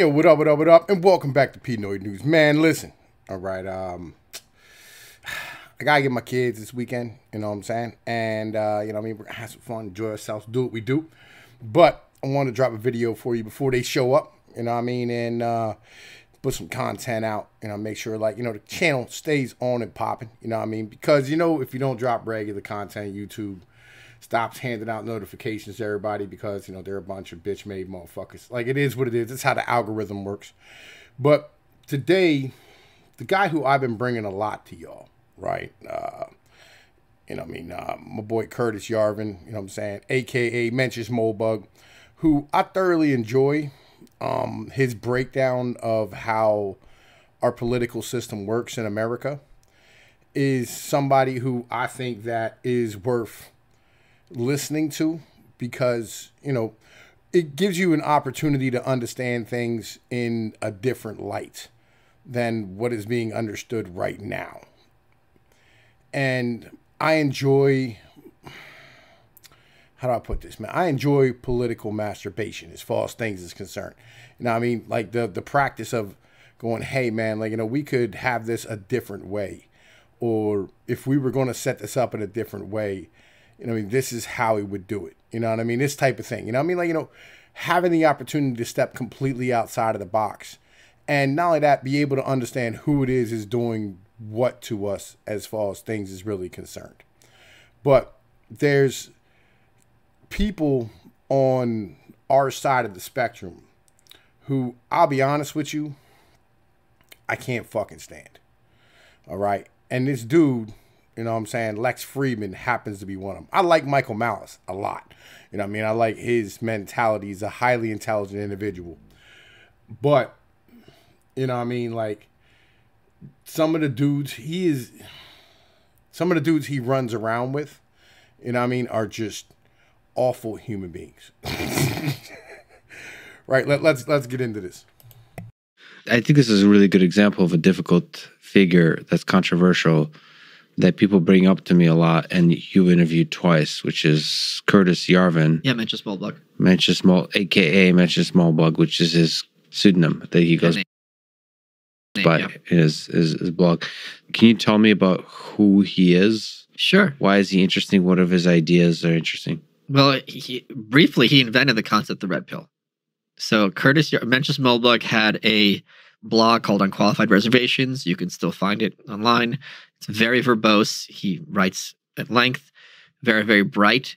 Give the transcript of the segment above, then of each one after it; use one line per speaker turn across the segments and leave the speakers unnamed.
Yo, what up, what up, what up, and welcome back to Pnoid News. Man, listen, all right, um, I gotta get my kids this weekend, you know what I'm saying? And, uh, you know what I mean? We're gonna have some fun, enjoy ourselves, do what we do. But I want to drop a video for you before they show up, you know what I mean? And, uh, put some content out, you know, make sure, like, you know, the channel stays on and popping, you know what I mean? Because, you know, if you don't drop regular content, YouTube stops handing out notifications to everybody because you know they're a bunch of bitch made motherfuckers. Like it is what it is. It's how the algorithm works. But today, the guy who I've been bringing a lot to y'all, right? Uh, you know, I mean, uh, my boy Curtis Yarvin, you know what I'm saying, aka Mencius Moldbug, who I thoroughly enjoy um, his breakdown of how our political system works in America is somebody who I think that is worth listening to because, you know, it gives you an opportunity to understand things in a different light than what is being understood right now. And I enjoy how do I put this, man? I enjoy political masturbation as far as things is concerned. You know, I mean, like the the practice of going, hey, man, like you know, we could have this a different way, or if we were going to set this up in a different way, you know, I mean, this is how he would do it. You know what I mean? This type of thing. You know what I mean? Like, you know, having the opportunity to step completely outside of the box. And not only that, be able to understand who it is is doing what to us as far as things is really concerned. But there's people on our side of the spectrum who, I'll be honest with you, I can't fucking stand. All right. And this dude you know what I'm saying? Lex Fridman happens to be one of them. I like Michael Malice a lot. You know what I mean? I like his mentality. He's a highly intelligent individual. But, you know what I mean? Like, some of the dudes he is, some of the dudes he runs around with, you know what I mean, are just awful human beings. right? Let, let's let's get into this.
I think this is a really good example of a difficult figure that's controversial that people bring up to me a lot, and you interviewed twice, which is Curtis Yarvin.
Yeah, Mencius Moldbug.
Mencius Small, aka Mencius Moldbug, which is his pseudonym that he goes yeah, by yeah. his, his his blog. Can you tell me about who he is?
Sure.
Why is he interesting? What of his ideas are interesting?
Well, he, briefly, he invented the concept of red pill. So Curtis Mencius Moldbug had a blog called Unqualified Reservations. You can still find it online. It's very verbose. He writes at length, very, very bright.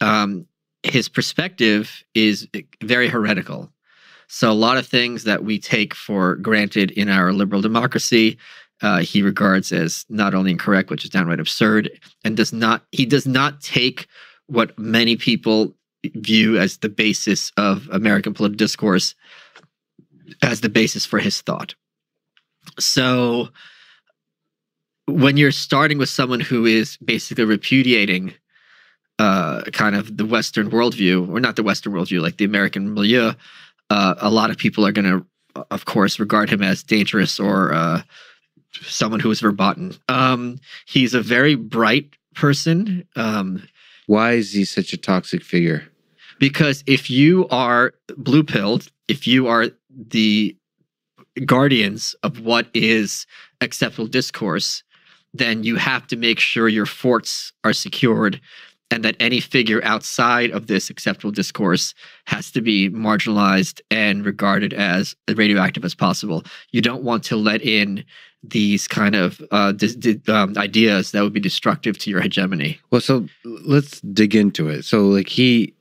Um, his perspective is very heretical. So, a lot of things that we take for granted in our liberal democracy, uh, he regards as not only incorrect, which is downright absurd, and does not, he does not take what many people view as the basis of American political discourse as the basis for his thought. So when you're starting with someone who is basically repudiating uh, kind of the Western worldview, or not the Western worldview, like the American milieu, uh, a lot of people are going to, of course, regard him as dangerous or uh, someone who is verboten. Um, he's a very bright person. Um,
Why is he such a toxic figure?
Because if you are blue pilled, if you are the guardians of what is acceptable discourse, then you have to make sure your forts are secured and that any figure outside of this acceptable discourse has to be marginalized and regarded as radioactive as possible. You don't want to let in these kind of uh, um, ideas that would be destructive to your hegemony.
Well, so let's dig into it. So, like, he,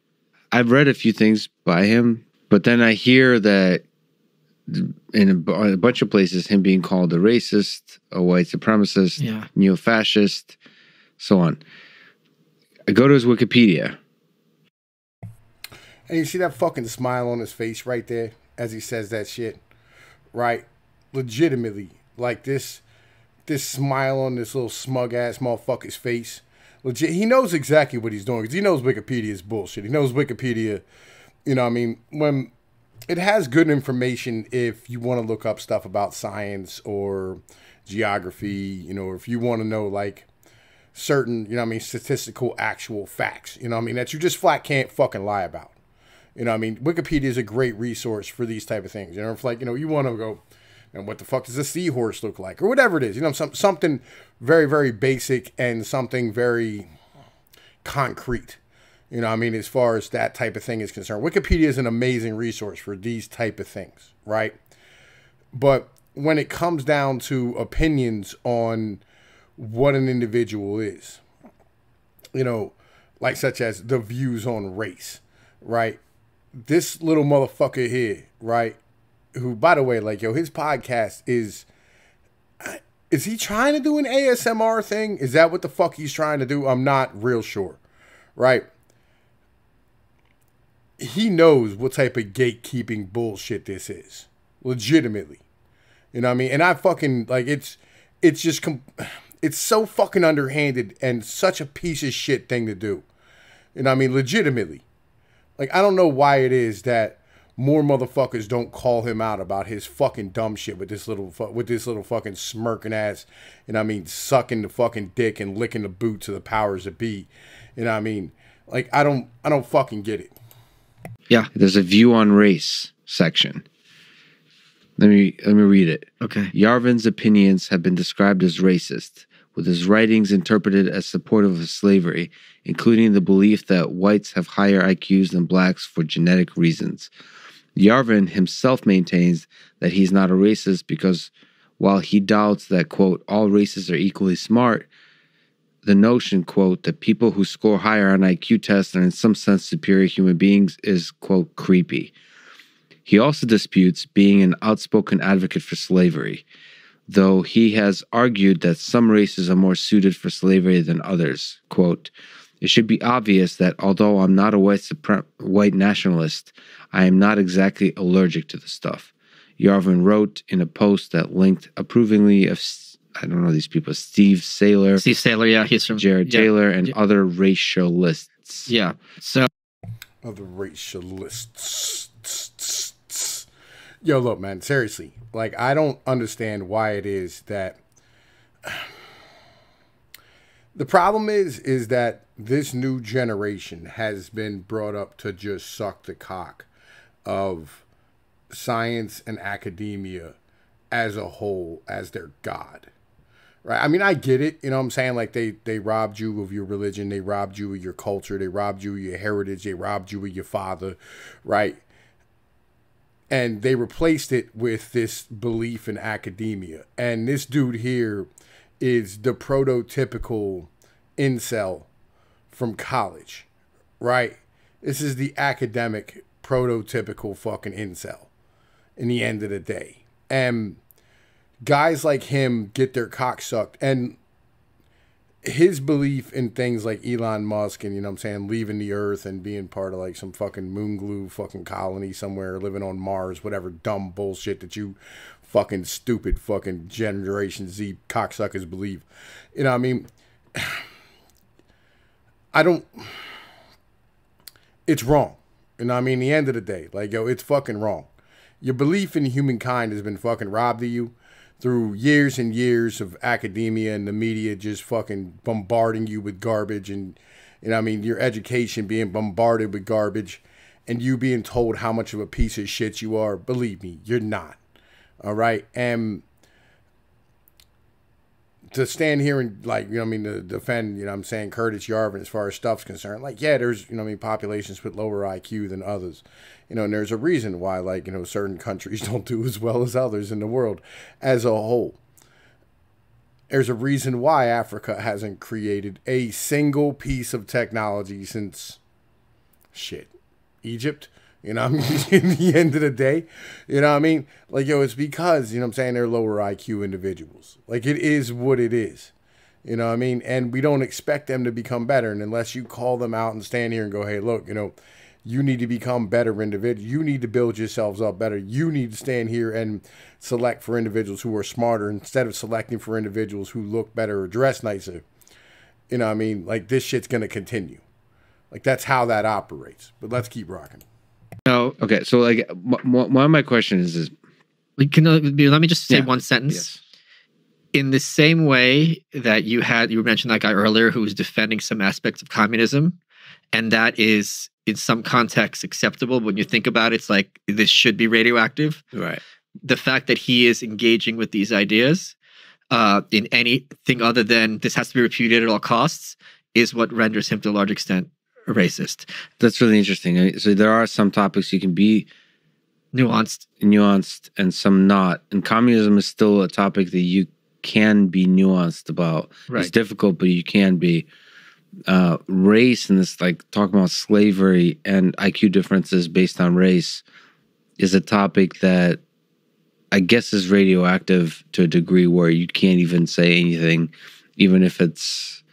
I've read a few things by him, but then I hear that in a, a, bunch of places him being called a racist, a white supremacist, yeah. neo-fascist, so on. I go to his Wikipedia.
And you see that fucking smile on his face right there as he says that shit, right? Legitimately, like this, this smile on this little smug ass motherfucker's face. Legit, he knows exactly what he's doing because he knows Wikipedia is bullshit. He knows Wikipedia. You know, I mean, when it has good information if you want to look up stuff about science or geography, you know, if you want to know like certain, you know I mean, statistical actual facts, you know I mean, that you just flat can't fucking lie about. You know, I mean, Wikipedia is a great resource for these type of things. You know, if like you know you want to go, and what the fuck does a seahorse look like, or whatever it is. You know, some something very very basic and something very concrete. You know, I mean, as far as that type of thing is concerned, Wikipedia is an amazing resource for these type of things, right? But when it comes down to opinions on what an individual is, you know, like such as the views on race, right? This little motherfucker here, right? Who, by the way, like, yo, his podcast is. Is he trying to do an ASMR thing? Is that what the fuck he's trying to do? I'm not real sure, right? He knows what type of gatekeeping bullshit this is, legitimately. You know what I mean? And I fucking like it's, it's just, com- it's so fucking underhanded and such a piece of shit thing to do. You know what I mean? Legitimately. Like, I don't know why it is that more motherfuckers don't call him out about his fucking dumb shit with this little with this little fucking smirking ass, know I mean, sucking the fucking dick and licking the boot to the powers that be. You know what I mean? Like I don't I don't fucking get it.
Yeah.
There's a view on race section. Let me let me read it.
Okay.
Yarvin's opinions have been described as racist, with his writings interpreted as supportive of slavery, including the belief that whites have higher IQs than blacks for genetic reasons. Yarvin himself maintains that he's not a racist because while he doubts that, quote, all races are equally smart, the notion, quote, that people who score higher on IQ tests are in some sense superior human beings is, quote, creepy. He also disputes being an outspoken advocate for slavery, though he has argued that some races are more suited for slavery than others. Quote, it should be obvious that although I'm not a white, supre- white nationalist, I am not exactly allergic to the stuff. Yarvin wrote in a post that linked approvingly of, I don't know these people, Steve Sailer,
Steve Sailer, yeah, he's from
Jared
yeah,
Taylor, and
yeah.
other racialists.
Yeah. So
other racialists. Yo, look, man, seriously. Like, I don't understand why it is that. The problem is, is that this new generation has been brought up to just suck the cock of science and academia as a whole as their god right i mean i get it you know what i'm saying? Like they they robbed you of your religion they robbed you of your culture they robbed you of your heritage they robbed you of your father right? And they replaced it with this belief in academia. And this dude here is the prototypical incel from college right? This is the academic prototypical fucking incel in the end of the day. And guys like him get their cock sucked. And his belief in things like Elon Musk and you know what I'm saying leaving the earth and being part of like some fucking moon glue fucking colony somewhere living on Mars whatever dumb bullshit that you fucking stupid fucking generation Z cocksuckers believe. You know what I mean? I don't it's wrong. You know what I mean? The end of the day. Like yo it's fucking wrong. Your belief in humankind has been fucking robbed of you through years and years of academia and the media just fucking bombarding you with garbage and know I mean your education being bombarded with garbage and you being told how much of a piece of shit you are believe me you're not all right? And to stand here and like you know I mean to defend you know I'm saying Curtis Yarvin as far as stuff's concerned like yeah there's you know I mean populations with lower IQ than others you know and there's a reason why like you know certain countries don't do as well as others in the world as a whole. There's a reason why Africa hasn't created a single piece of technology since shit Egypt you know I mean in the end of the day you know what I mean like yo it's because you know what I'm saying they're lower IQ individuals like it is what it is you know what I mean and we don't expect them to become better and unless you call them out and stand here and go hey look you know you need to become better individuals. You need to build yourselves up better. You need to stand here and select for individuals who are smarter instead of selecting for individuals who look better or dress nicer. You know I mean? Like this shit's going to continue. Like that's how that operates. But let's keep rocking.
So
Okay, so like one of my questions is
we can uh, let me just say
Yeah.
one sentence.
Yes.
In the same way that you had you mentioned that guy earlier who was defending some aspects of communism, and that is in some contexts acceptable. When you think about it, it's like this should be radioactive.
Right.
The fact that he is engaging with these ideas uh, in anything other than this has to be repudiated at all costs is what renders him to a large extent a racist.
That's really interesting. So there are some topics you can be
Nuanced.
nuanced and some not. And communism is still a topic that you can be nuanced about. It's difficult, but you can be. Uh, race and this, like talking about slavery and IQ differences based on race, is a topic that I guess is radioactive to a degree where you can't even say anything, even if it's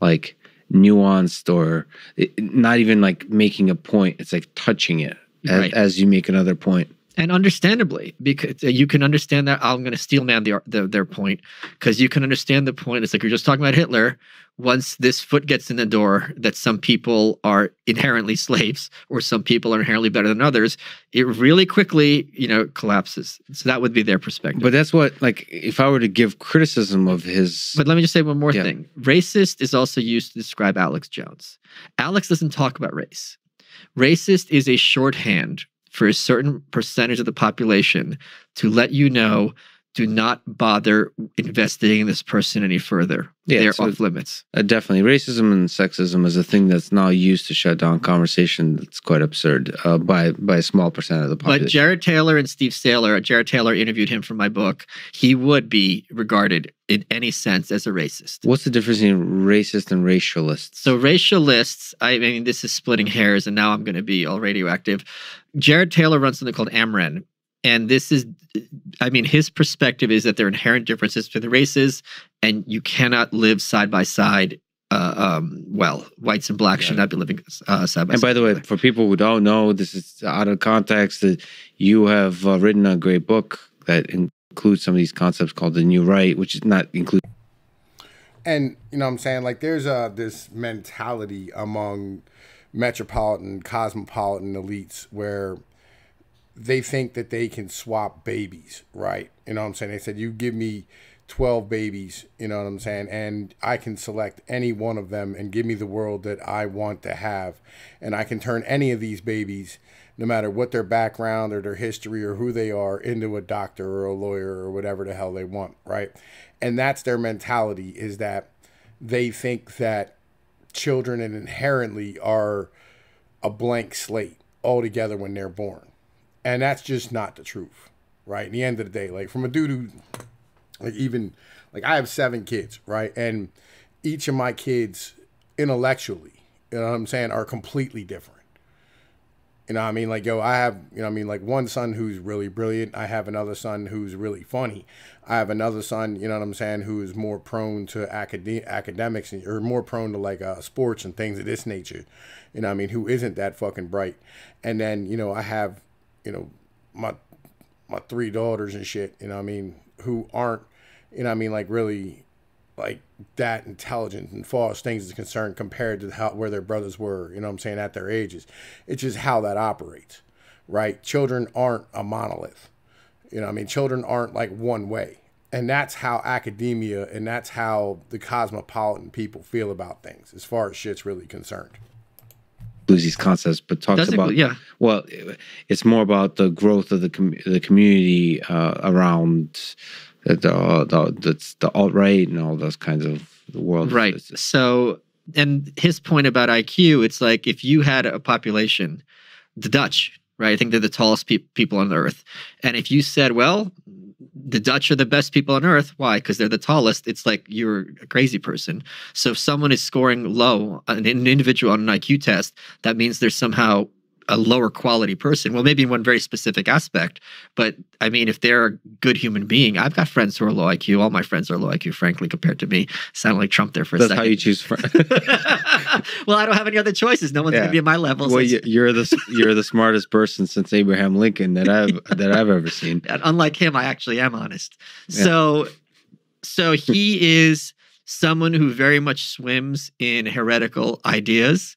like nuanced or it, not even like making a point. It's like touching it as,
Right.
as you make another point.
And understandably because you can understand that i'm going to steel man the, the, their point because you can understand the point it's like you're just talking about hitler once this foot gets in the door that some people are inherently slaves or some people are inherently better than others it really quickly you know collapses so that would be their perspective
But that's what like if I were to give criticism of his
But let me just say one more
Yeah.
thing. Racist is also used to describe Alex Jones. Alex doesn't talk about race. Racist is a shorthand for a certain percentage of the population to let you know do not bother investigating this person any further.
Yeah,
They're
so-
off limits.
uh, definitely racism and sexism is a thing that's now used to shut down conversation that's quite absurd uh, by by a small percent of the population.
But Jared Taylor and Steve Sailer, Jared Taylor interviewed him for my book. He would be regarded in any sense as a racist.
What's the difference between racist and racialist?
So racialists, I mean, this is splitting hairs, and now I'm going to be all radioactive. Jared Taylor runs something called Amren, and this is, I mean, his perspective is that there are inherent differences between the races, and you cannot live side by side. Uh, um, well, whites and blacks should not be living uh, side by
And
side.
by the way, for people who don't know, this is out of context. That you have uh, written a great book that includes some of these concepts called the New Right, which is not include.
and you know what I'm saying like there's uh this mentality among metropolitan cosmopolitan elites where they think that they can swap babies right? You know what I'm saying? They said you give me 12 babies you know what I'm saying? And I can select any one of them and give me the world that I want to have. And I can turn any of these babies no matter what their background or their history or who they are into a doctor or a lawyer or whatever the hell they want right? And that's their mentality is that they think that children inherently are a blank slate altogether when they're born and that's just not the truth right in the end of the day like from a dude who like even like i have seven kids right and each of my kids intellectually you know what i'm saying are completely different you know what I mean? Like, yo, I have, you know I mean? Like, one son who's really brilliant. I have another son who's really funny. I have another son, you know what I'm saying, who is more prone to acad- academics and, or more prone to, like, uh, sports and things of this nature. You know I mean? Who isn't that fucking bright. And then, you know, I have, you know, my, my three daughters and shit, you know I mean, who aren't, you know I mean, like, really, like that intelligent and far as things is concerned compared to how where their brothers were, you know I'm saying, at their ages. It's just how that operates, right? Children aren't a monolith. You know I mean? Children aren't like one way. And that's how academia and that's how the cosmopolitan people feel about things as far as shit's really concerned.
Lose these concepts, but talks
Does
about
yeah.
Well, it's more about the growth of the com- the community uh, around the the the, the, alt right and all those kinds of the world.
Right.
It's-
So, and his point about IQ, it's like if you had a population, the Dutch, right? I think they're the tallest pe- people on the earth. And if you said, well, the Dutch are the best people on earth, why? Because they're the tallest. It's like you're a crazy person. So if someone is scoring low, an, individual on an IQ test, that means they're somehow a lower quality person. Well, maybe in one very specific aspect, but I mean, if they're a good human being, I've got friends who are low IQ. All my friends are low IQ, frankly, compared to me. Sound like Trump there for a second.
That's how you choose. Fr-
well, I don't have any other choices. No one's
Yeah.
going to be at my level.
well,
so
you,
it's-
you're the you're the smartest person since Abraham Lincoln that I've that I've ever seen.
and unlike him, I actually am honest.
Yeah.
So, so he is someone who very much swims in heretical ideas.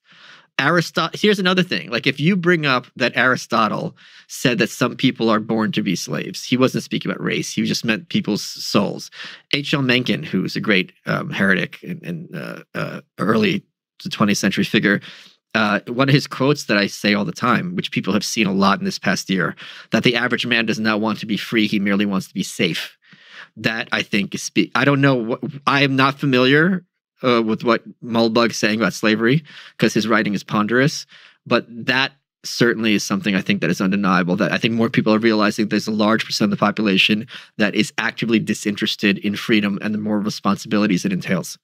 Aristotle. Here's another thing. Like, if you bring up that Aristotle said that some people are born to be slaves, he wasn't speaking about race. He just meant people's souls. H.L. Mencken, who's a great um, heretic and, and uh, uh, early 20th century figure, uh, one of his quotes that I say all the time, which people have seen a lot in this past year, that the average man does not want to be free; he merely wants to be safe. That I think is. Spe- I don't know. What, I am not familiar uh, with what Moldbug's saying about slavery because his writing is ponderous, but that certainly is something I think that is undeniable. That I think more people are realizing there's a large percent of the population that is actively disinterested in freedom and the more responsibilities it entails.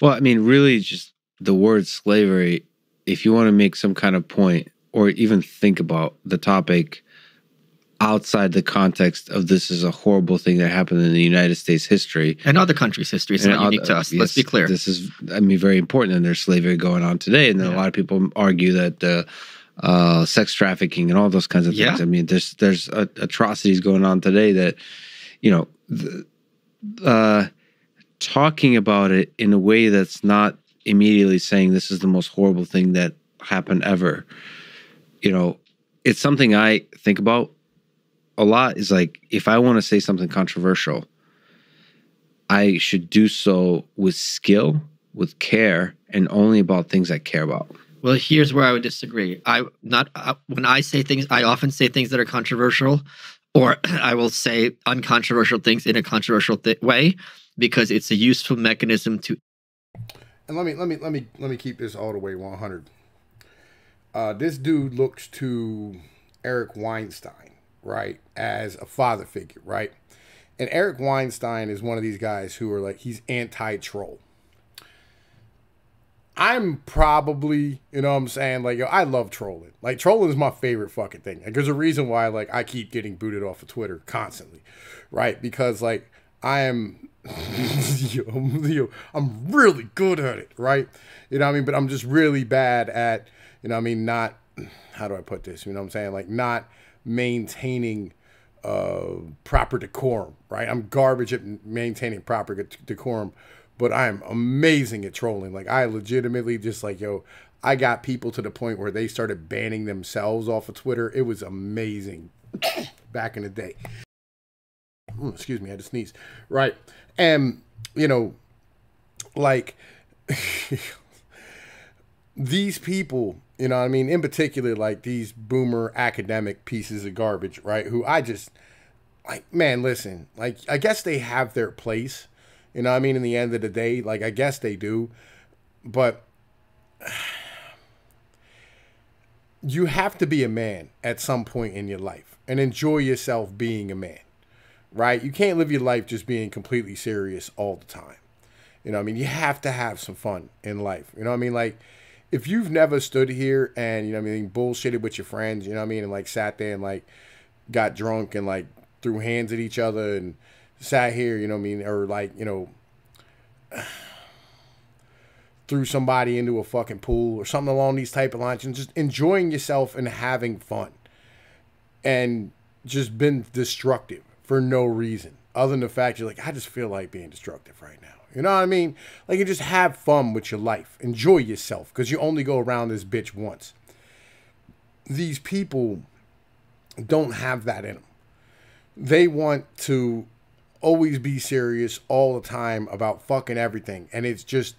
Well, I mean, really, just the word slavery, if you want to make some kind of point or even think about the topic outside the context of this is a horrible thing that happened in the United States history
and other countries' history. It's not unique to us.
yes,
Let's be clear.
This is, I mean, very important, and there's slavery going on today. And then a lot of people argue that the uh, sex trafficking and all those kinds of things.
Yeah.
I mean, there's there's uh, atrocities going on today that, you know, the, uh, talking about it in a way that's not immediately saying this is the most horrible thing that happened ever. You know, it's something I think about a lot. Is like if I want to say something controversial, I should do so with skill, with care, and only about things I care about.
Well, here's where I would disagree. I not uh, when I say things, I often say things that are controversial, or I will say uncontroversial things in a controversial th- way because it's a useful mechanism to
And let me let me let me let me keep this all the way 100. Uh, this dude looks to Eric Weinstein, right, as a father figure, right? And Eric Weinstein is one of these guys who are like he's anti-troll. I'm probably, you know what I'm saying? Like, yo, I love trolling. Like, trolling is my favorite fucking thing. Like, there's a reason why, like, I keep getting booted off of Twitter constantly, right? Because, like, I am, yo, yo, I'm really good at it, right? You know what I mean? But I'm just really bad at, you know what I mean? Not, how do I put this? You know what I'm saying? Like, not maintaining uh, proper decorum, right? I'm garbage at maintaining proper decorum, but I'm amazing at trolling. Like I legitimately just like yo, I got people to the point where they started banning themselves off of Twitter. It was amazing back in the day. Mm, excuse me, I had to sneeze. Right, and you know, like these people, you know what I mean? In particular, like these boomer academic pieces of garbage, right? Who I just like, man, listen, like I guess they have their place, you know what I mean? In the end of the day, like I guess they do, but you have to be a man at some point in your life and enjoy yourself being a man, right? You can't live your life just being completely serious all the time. You know I mean? You have to have some fun in life. You know what I mean? Like, if you've never stood here and, you know I mean, bullshitted with your friends, you know what I mean, and like sat there and like got drunk and like threw hands at each other and sat here, you know what I mean, or like, you know, threw somebody into a fucking pool or something along these type of lines and just enjoying yourself and having fun and just been destructive for no reason other than the fact you're like, I just feel like being destructive right now. You know what I mean? Like, you just have fun with your life. Enjoy yourself because you only go around this bitch once. These people don't have that in them. They want to always be serious all the time about fucking everything. And it's just,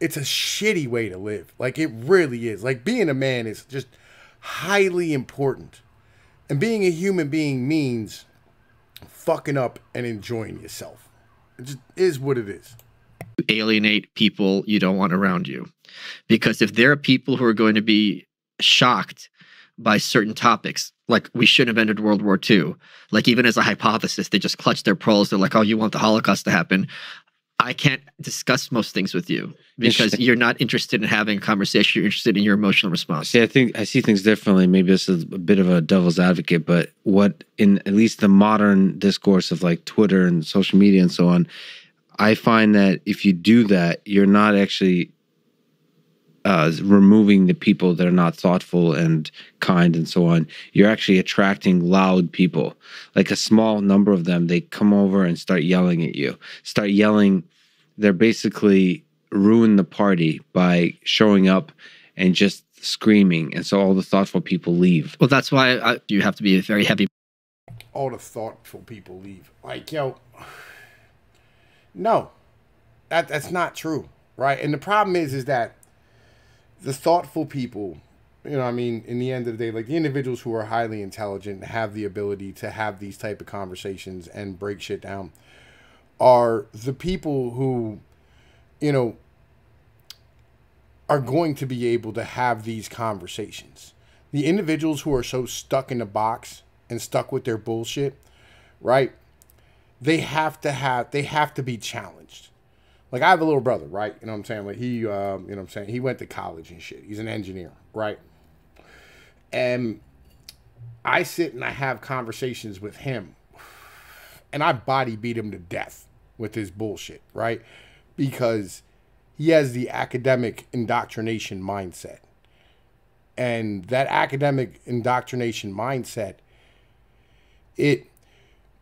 it's a shitty way to live. Like, it really is. Like, being a man is just highly important. And being a human being means fucking up and enjoying yourself. It just is what it is.
Alienate people you don't want around you. Because if there are people who are going to be shocked by certain topics, like we shouldn't have ended World War II, like even as a hypothesis, they just clutch their pearls. They're like, oh, you want the Holocaust to happen. I can't discuss most things with you because you're not interested in having a conversation. You're interested in your emotional response.
See, I think I see things differently. Maybe this is a bit of a devil's advocate, but what in at least the modern discourse of like Twitter and social media and so on, I find that if you do that, you're not actually uh, removing the people that are not thoughtful and kind and so on. You're actually attracting loud people. Like a small number of them, they come over and start yelling at you. Start yelling. They're basically ruin the party by showing up and just screaming. And so all the thoughtful people leave.
Well, that's why I, you have to be a very heavy.
all the thoughtful people leave. Like, yo, no, that that's not true, right? And the problem is, is that the thoughtful people, you know, I mean, in the end of the day, like the individuals who are highly intelligent have the ability to have these type of conversations and break shit down are the people who, you know, are going to be able to have these conversations. The individuals who are so stuck in the box and stuck with their bullshit, right? They have to have they have to be challenged. Like I have a little brother, right? You know what I'm saying? Like he um, you know what I'm saying? He went to college and shit. He's an engineer, right? And I sit and I have conversations with him. And I body beat him to death with his bullshit, right? Because he has the academic indoctrination mindset. And that academic indoctrination mindset, it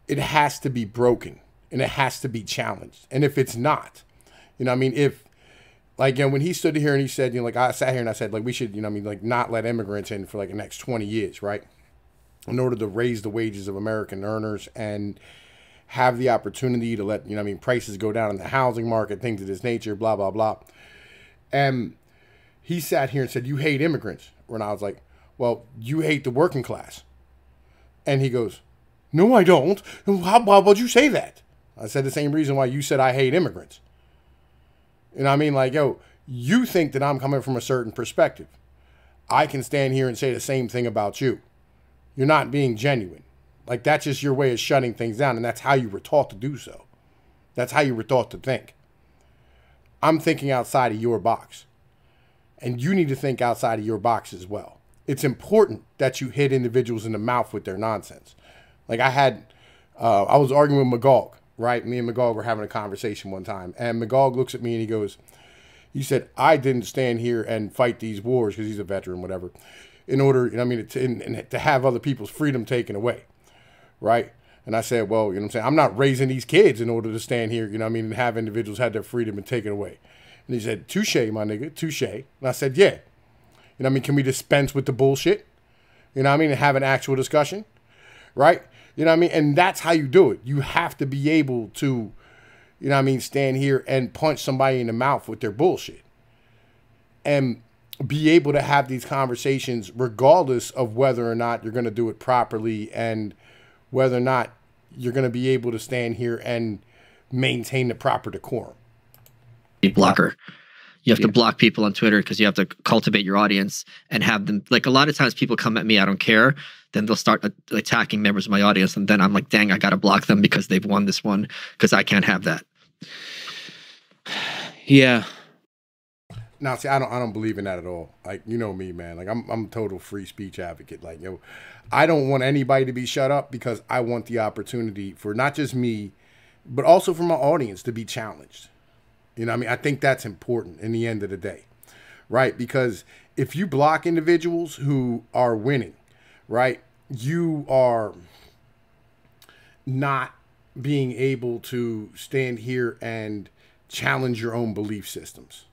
it has to be broken and it has to be challenged. And if it's not, you know, I mean, if like know, when he stood here and he said, you know, like I sat here and I said, like we should, you know, I mean, like not let immigrants in for like the next twenty years, right? In order to raise the wages of American earners and have the opportunity to let you know I mean prices go down in the housing market, things of this nature, blah blah blah. And he sat here and said, "You hate immigrants." When I was like, "Well, you hate the working class," and he goes, "No, I don't. How, would you say that?" I said the same reason why you said I hate immigrants. Know I mean? Like, yo, you think that I'm coming from a certain perspective. I can stand here and say the same thing about you. You're not being genuine. Like that's just your way of shutting things down, and that's how you were taught to do so. That's how you were taught to think. I'm thinking outside of your box. And you need to think outside of your box as well. It's important that you hit individuals in the mouth with their nonsense. Like I had, uh, I was arguing with McGaug, right? Me and McGaug were having a conversation one time, and McGaug looks at me and he goes, "He said I didn't stand here and fight these wars because he's a veteran, whatever, in order, you know, I mean, to, in, to have other people's freedom taken away." right? And I said, well, you know what I'm saying? I'm not raising these kids in order to stand here, you know I mean, and have individuals have their freedom and taken away. And he said, touche, my nigga, touche. And I said, yeah. You know I mean? Can we dispense with the bullshit? You know I mean? And have an actual discussion, right? You know what I mean? And that's how you do it. You have to be able to, you know what I mean, stand here and punch somebody in the mouth with their bullshit. And be able to have these conversations regardless of whether or not you're going to do it properly and – whether or not you're going to be able to stand here and maintain the proper decorum.
Blocker. You have yeah. to block people on Twitter because you have to cultivate your audience and have them. Like a lot of times, people come at me, I don't care. Then they'll start attacking members of my audience, and then I'm like, dang, I got to block them because they've won this one because I can't have that.
Yeah,
now, see, I don't, I don't believe in that at all. Like, you know me, man. Like, I'm, I'm a total free speech advocate. Like, yo, I don't want anybody to be shut up because I want the opportunity for not just me, but also for my audience to be challenged. You know, I mean, I think that's important in the end of the day, right? Because if you block individuals who are winning, right, you are not being able to stand here and challenge your own belief systems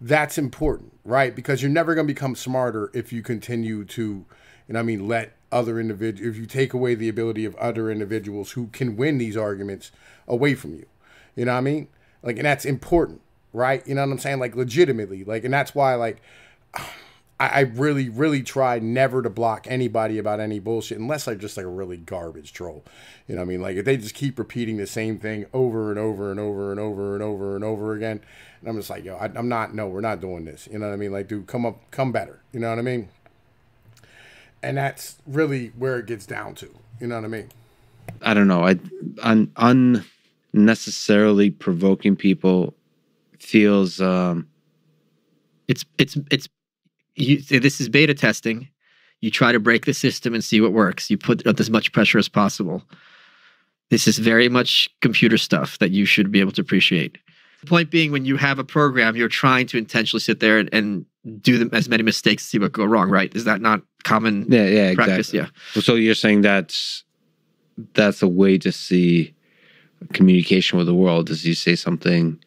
that's important, right? Because you're never going to become smarter if you continue to, and I mean, let other individuals, if you take away the ability of other individuals who can win these arguments away from you. You know what I mean? Like, and that's important, right? You know what I'm saying? Like, legitimately. Like, and that's why, like, I, really, really try never to block anybody about any bullshit unless they're just like a really garbage troll. You know what I mean? Like if they just keep repeating the same thing over and over and over and over and over and over again, and I'm just like, yo, I, I'm not. No, we're not doing this. You know what I mean? Like, dude, come up, come better. You know what I mean? And that's really where it gets down to. You know what I mean?
I don't know. I un, unnecessarily provoking people feels um
it's it's it's you this is beta testing. You try to break the system and see what works. You put up as much pressure as possible. This is very much computer stuff that you should be able to appreciate. The point being, when you have a program, you're trying to intentionally sit there and, and do them as many mistakes to see what go wrong, right? Is that not common
yeah, yeah,
practice?
Exactly. Yeah. So you're saying that's that's a way to see communication with the world is you say something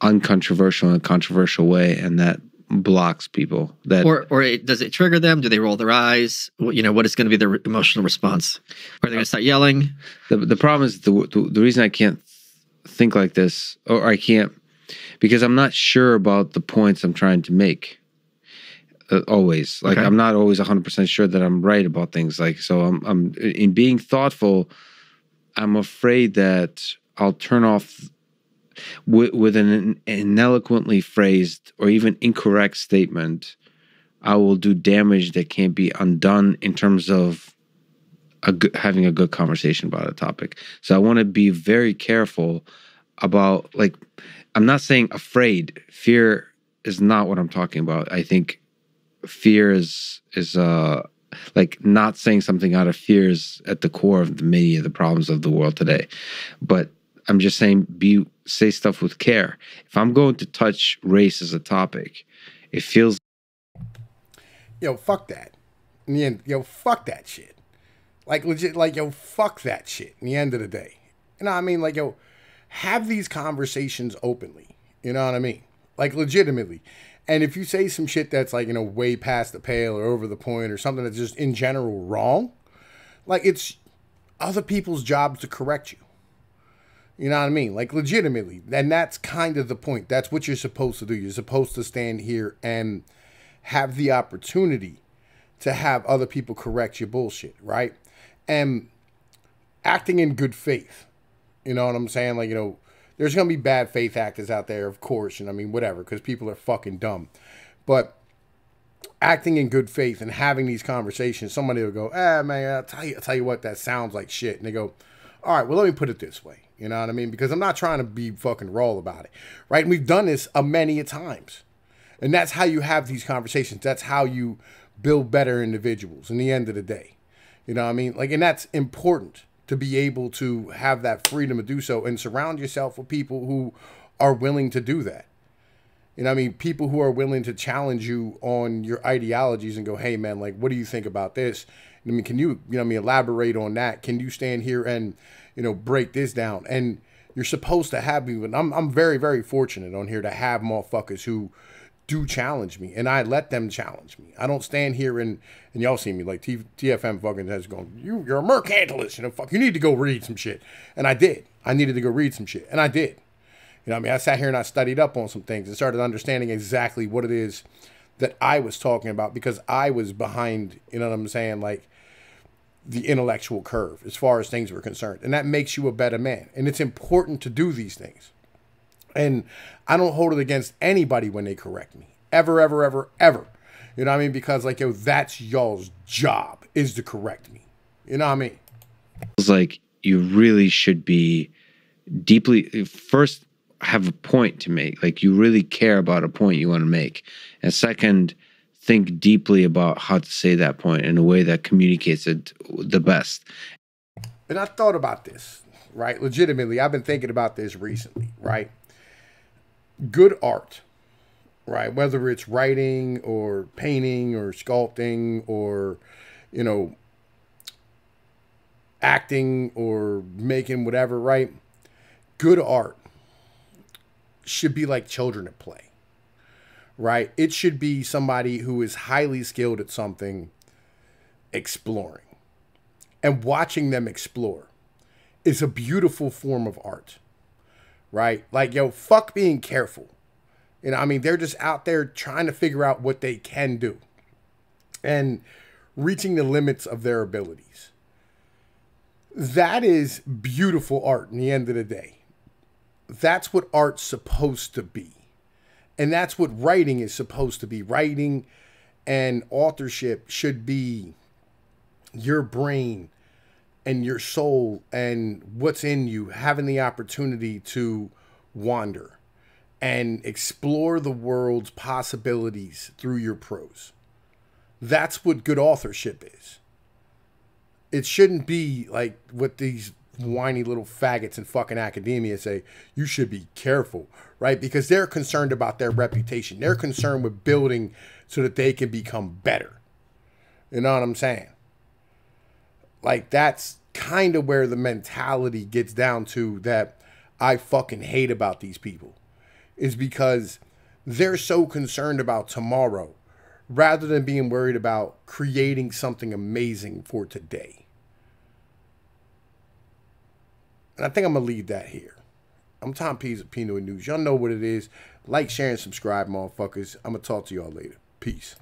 uncontroversial in a controversial way and that blocks people that
or or it, does it trigger them do they roll their eyes What you know what is going to be their emotional response are they going to start yelling
the, the problem is the, the, the reason i can't think like this or i can't because i'm not sure about the points i'm trying to make uh, always. Like
Okay.
I'm not always 100% sure that I'm right about things. Like so I'm I'm in being thoughtful, I'm afraid that I'll turn off with, with an ineloquently phrased or even incorrect statement. I will do damage that can't be undone in terms of a good, having a good conversation about a topic. So I want to be very careful about like I'm not saying afraid. Fear is not what I'm talking about. I think fear is is uh like not saying something out of fear is at the core of the many of the problems of the world today. But I'm just saying be say stuff with care. If I'm going to touch race as a topic, it feels
Yo, fuck that. In the end, yo, fuck that shit. Like legit, like yo, fuck that shit. In the end of the day, you know what I mean? Like yo, have these conversations openly. You know what I mean? Like legitimately. And if you say some shit that's like you know way past the pale or over the point or something that's just in general wrong, like it's other people's jobs to correct you. You know what I mean? Like legitimately. And that's kind of the point. That's what you're supposed to do. You're supposed to stand here and have the opportunity to have other people correct your bullshit, right? And acting in good faith. You know what I'm saying? Like, you know, there's going to be bad faith actors out there, of course, and I mean, whatever, because people are fucking dumb. But acting in good faith and having these conversations, somebody will go, ah, man, I'll tell you, I'll tell you what, that sounds like shit. And they go, all right, well, let me put it this way. You know what I mean? Because I'm not trying to be fucking raw about it, right? And we've done this a many a times. And that's how you have these conversations. That's how you build better individuals in the end of the day. You know what I mean? Like, and that's important to be able to have that freedom to do so and surround yourself with people who are willing to do that. You know what I mean? People who are willing to challenge you on your ideologies and go, hey, man, like, what do you think about this? I mean, can you, you know I mean, elaborate on that? Can you stand here and, you know, break this down? And you're supposed to have me, I'm, I'm very, very fortunate on here to have motherfuckers who do challenge me, and I let them challenge me. I don't stand here and and y'all see me like T, TFM fucking has gone. You you're a mercantilist, you know. Fuck, you need to go read some shit, and I did. I needed to go read some shit, and I did. You know, I mean, I sat here and I studied up on some things and started understanding exactly what it is that I was talking about because I was behind. You know what I'm saying? Like the intellectual curve as far as things were concerned, and that makes you a better man. And it's important to do these things. And I don't hold it against anybody when they correct me. Ever, ever, ever, ever. You know what I mean? Because like yo, that's y'all's job is to correct me. You know what I mean?
feels like you really should be deeply first have a point to make like you really care about a point you want to make and second think deeply about how to say that point in a way that communicates it the best
And I thought about this, right? Legitimately, I've been thinking about this recently, right? Good art, right? Whether it's writing or painting or sculpting or, you know, acting or making whatever, right? Good art should be like children at play, right? It should be somebody who is highly skilled at something exploring and watching them explore is a beautiful form of art, right? Like, yo, fuck being careful. You know, I mean, they're just out there trying to figure out what they can do and reaching the limits of their abilities. That is beautiful art in the end of the day. That's what art's supposed to be. And that's what writing is supposed to be. Writing and authorship should be your brain and your soul and what's in you having the opportunity to wander and explore the world's possibilities through your prose. That's what good authorship is. It shouldn't be like what these whiny little faggots in fucking academia say, you should be careful, right? Because they're concerned about their reputation. They're concerned with building so that they can become better. You know what I'm saying? Like that's kind of where the mentality gets down to that I fucking hate about these people is because they're so concerned about tomorrow rather than being worried about creating something amazing for today. And I think I'm gonna leave that here. I'm Tom Pino News. Y'all know what it is. Like, share, and subscribe, motherfuckers. I'm gonna talk to y'all later. Peace.